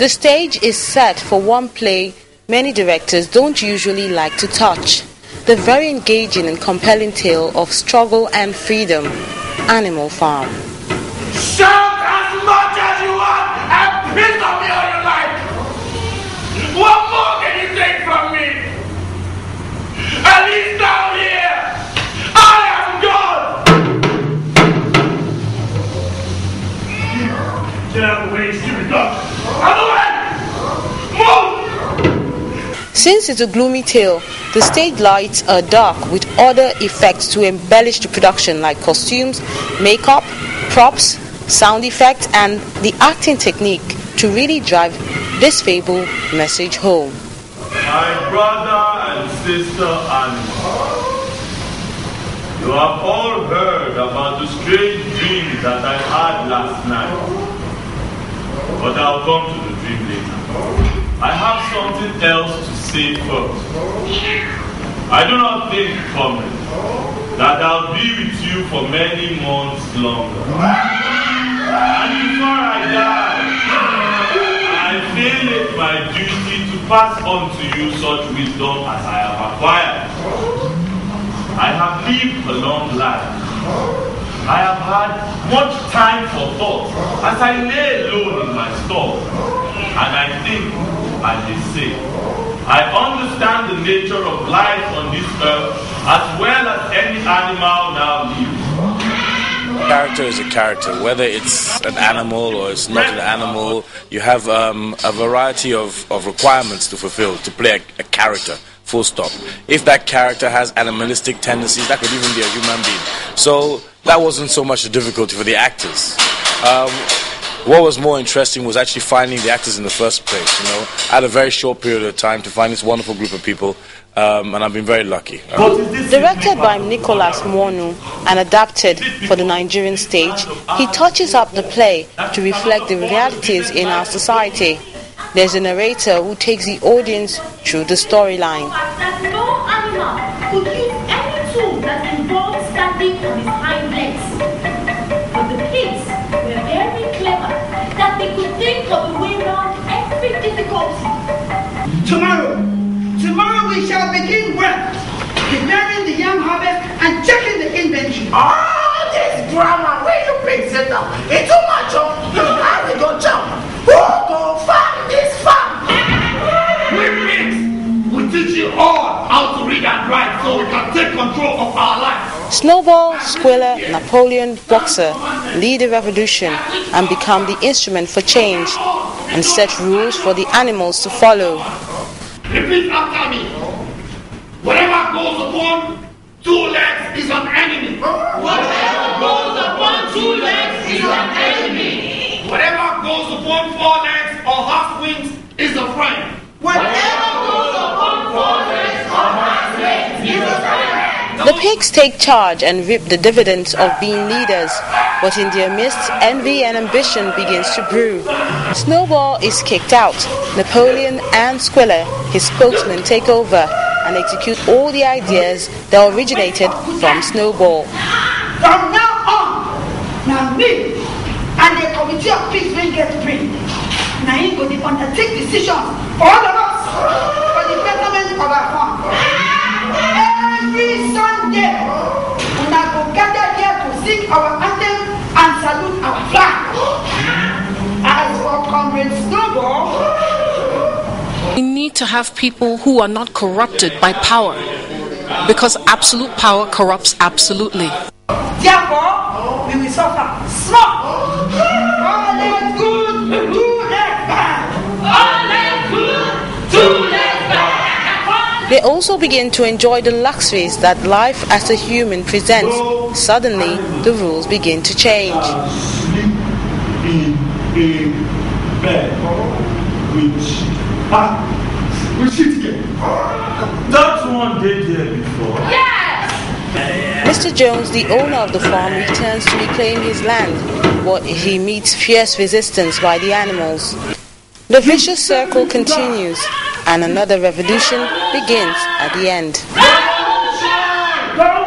The stage is set for one play many directors don't usually like to touch. The very engaging and compelling tale of struggle and freedom, Animal Farm. Shout as much as you want and piss on me all you like. What more can you take from me? At least down here, I am God. Get out of the way, stupid dog. Out of the way! Move! Since it's a gloomy tale, the stage lights are dark with other effects to embellish the production like costumes, makeup, props, sound effects and the acting technique to really drive this fable message home. My brother and sister animals, you have all heard about the strange dream that I had last night. But I'll come to the dream later. I have something else to first. I do not think, comrade, that I'll be with you for many months longer. And before I die, I feel it my duty to pass on to you such wisdom as I have acquired. I have lived a long life. I have had much time for thought as I lay alone in my stall. And I think, as they say, I understand the nature of life on this earth as well as any animal now lives. Character is a character, whether it's an animal or it's not an animal. You have um, a variety of, of requirements to fulfill to play a, a character full stop. If that character has animalistic tendencies, that could even be a human being. So that wasn't so much a difficulty for the actors. Um, what was more interesting was actually finding the actors in the first place. You know, I had a very short period of time to find this wonderful group of people, um, and I've been very lucky. Directed by Nicholas Mwonu and adapted for the Nigerian stage, he touches up the play to reflect the realities in our society. There's a narrator who takes the audience through the storyline. No animal could use any tool that involves standing on his hind legs. Tomorrow we shall begin work, preparing the young harvest and checking the inventory. All this drama where you bring set up, it's too much oh. of how we go jump. Who go farm this farm? We mix. We teach you all how to read and write so we can take control of our lives. Snowball, Squealer, Napoleon, Boxer lead a revolution and become the instrument for change and set rules for the animals to follow. Repeat after me. Whatever goes upon two legs is an enemy. Whatever goes upon two legs is an enemy. Whatever goes upon four legs or half wings is a friend. Pigs take charge and reap the dividends of being leaders, but in their midst, envy and ambition begins to brew. Snowball is kicked out. Napoleon and Squealer, his spokesman, take over and execute all the ideas that originated from Snowball. From now on, now me and the committee of peace will get free. Now he go undertake decisions for all of us for the betterment of our farm. Every Sunday, We need to have people who are not corrupted by power because absolute power corrupts absolutely. therefore, we will suffer small. All is good, two legs bad. All is good, two legs bad. They also begin to enjoy the luxuries that life as a human presents. Suddenly, the rules begin to change. In a which ah we sit again. That one did there before. Mr. Jones, the owner of the farm, returns to reclaim his land, but he meets fierce resistance by the animals. The vicious circle continues, and another revolution begins at the end. Revolution!